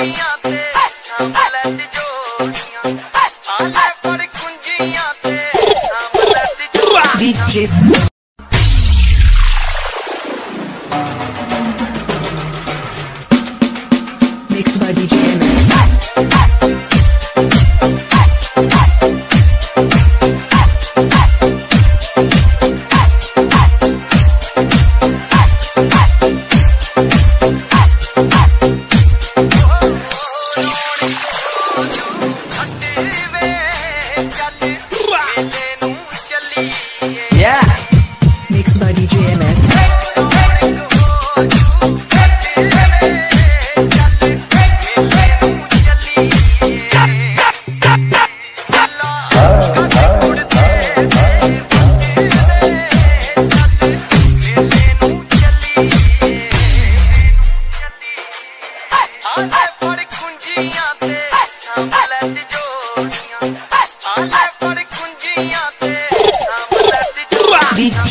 in your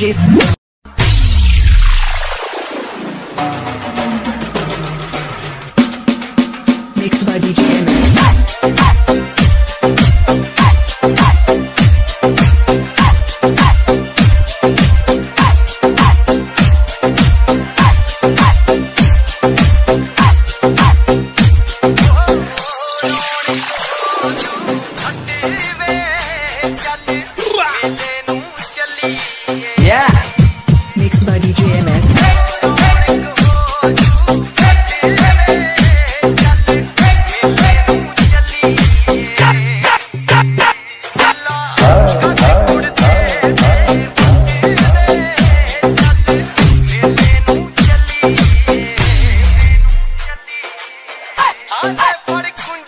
Energy.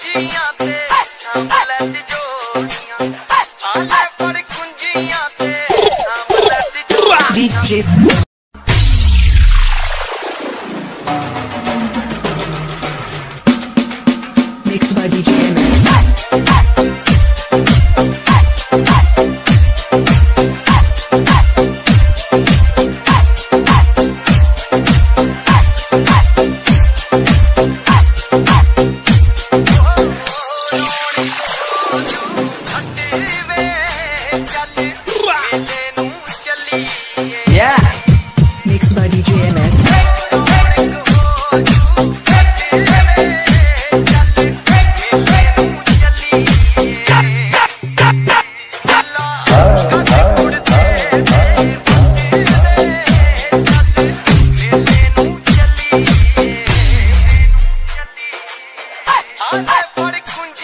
ਕੁੰਜੀਆਂ ਤੇ ਸੰਭਲ ਦੀ ਜੋੜੀਆਂ ਆਲੇ ਫੜ ਕੁੰਜੀਆਂ ਤੇ ਸੰਭਲ ਦੀ ਜੋੜੀਆਂ DJ. Mixed by DJ MS. Yeah.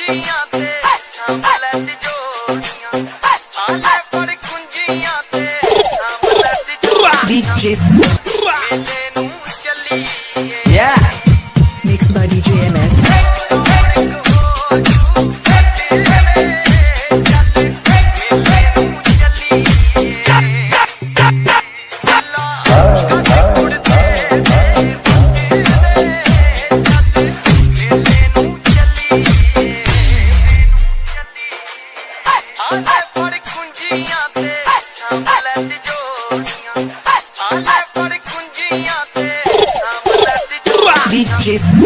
ਕੁੰਜੀਆਂ ਤੇ ਸੰਭਲ ਦੀ ਜੋੜੀਆਂ ਆਲੇ ਫੜ ਕੁੰਜੀਆਂ ਤੇ ਸੰਭਲ ਦੀ ਜੋੜੀਆਂ DJ. ਆਲੇ